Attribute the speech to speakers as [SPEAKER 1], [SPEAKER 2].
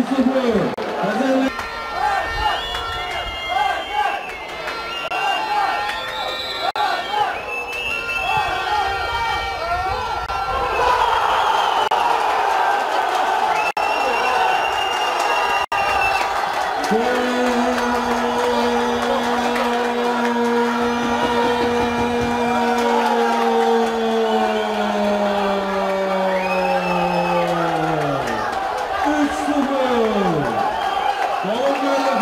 [SPEAKER 1] వీక్షిస్తూ ప్రజల్ని Next to go. Gold medal.